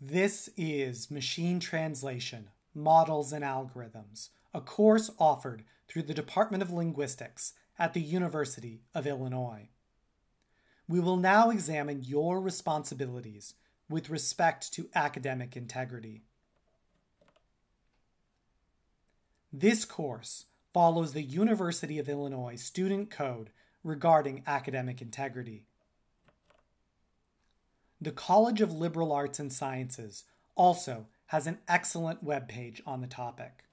This is Machine Translation Models and Algorithms, a course offered through the Department of Linguistics at the University of Illinois. We will now examine your responsibilities with respect to academic integrity. This course follows the University of Illinois Student Code regarding academic integrity. The College of Liberal Arts and Sciences also has an excellent webpage on the topic.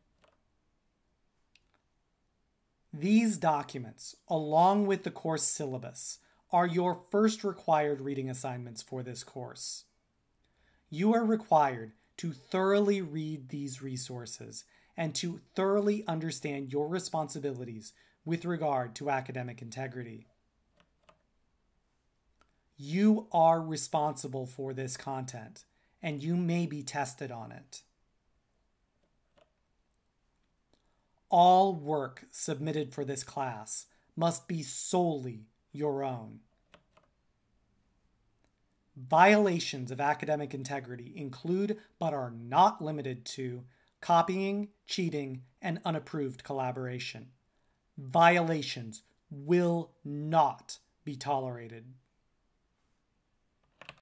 These documents, along with the course syllabus, are your first required reading assignments for this course. You are required to thoroughly read these resources and to thoroughly understand your responsibilities with regard to academic integrity. You are responsible for this content, and you may be tested on it. All work submitted for this class must be solely your own. Violations of academic integrity include, but are not limited to, copying, cheating, and unapproved collaboration. Violations will not be tolerated.